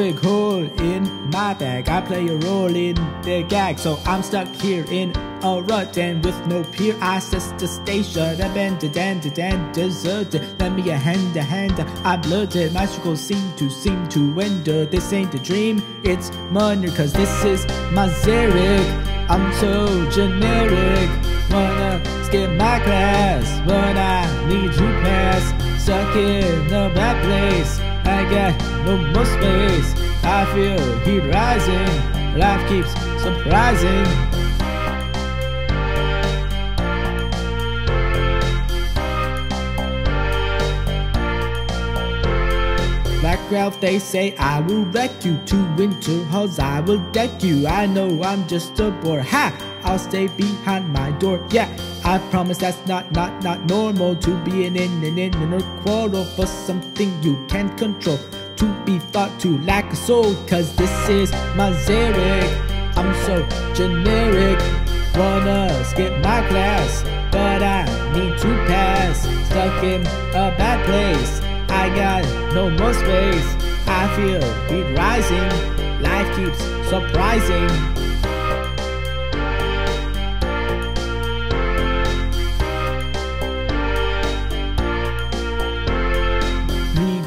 perfect hole in my bag. I play a role in the gag, so I'm stuck here in a rut and with no peer. I assess the station, abandoned and and deserted. Lend me a hand, a hand. I blurted. My struggles seem to seem to ender. This ain't a dream, it's money, cause this is my Xeric. I'm so generic. Wanna skip my class, but I need you pass. Stuck in the bad place. I got no more space. I feel heat rising. Life keeps surprising. Black Ralph, they say I will wreck you. Two winter halls, I will deck you. I know I'm just a bore. Ha! I'll stay behind my door. Yeah, I promise that's not not not normal to be in an in a quarrel for something you can't control. To be thought to lack a soul, cause this is my. I'm so generic. Wanna skip my class, but I need to pass. Stuck in a bad place. I got no more space. I feel heat rising. Life keeps surprising.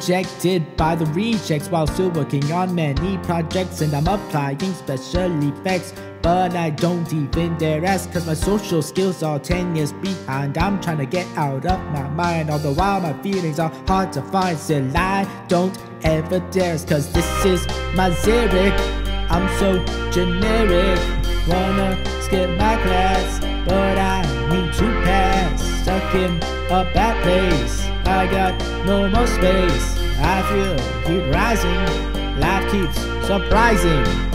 Rejected by the rejects while still working on many projects and I'm applying special effects but I don't even dare ask cause my social skills are 10 years behind. I'm trying to get out of my mind all the while my feelings are hard to find still I don't ever dare cause this is my Xeric I'm so generic. Wanna skip my class but I need to pass. Stuck in a bad place I got no more space. I feel heat rising. Life keeps surprising